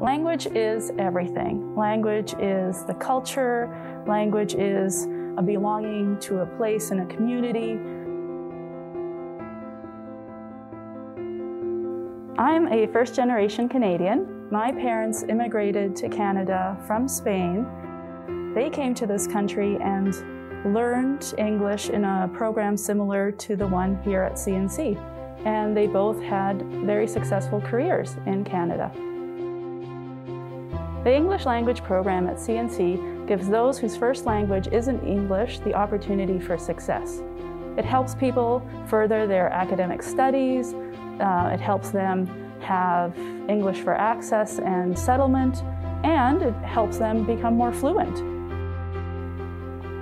Language is everything. Language is the culture. Language is a belonging to a place and a community. I'm a first generation Canadian. My parents immigrated to Canada from Spain. They came to this country and learned English in a program similar to the one here at CNC. And they both had very successful careers in Canada. The English language program at CNC gives those whose first language isn't English the opportunity for success. It helps people further their academic studies, uh, it helps them have English for access and settlement, and it helps them become more fluent.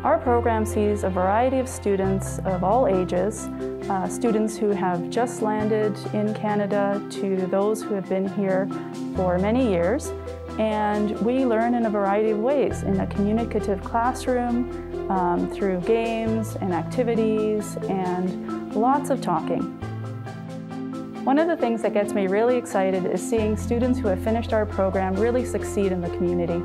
Our program sees a variety of students of all ages, uh, students who have just landed in Canada to those who have been here for many years. And we learn in a variety of ways, in a communicative classroom, um, through games and activities, and lots of talking. One of the things that gets me really excited is seeing students who have finished our program really succeed in the community.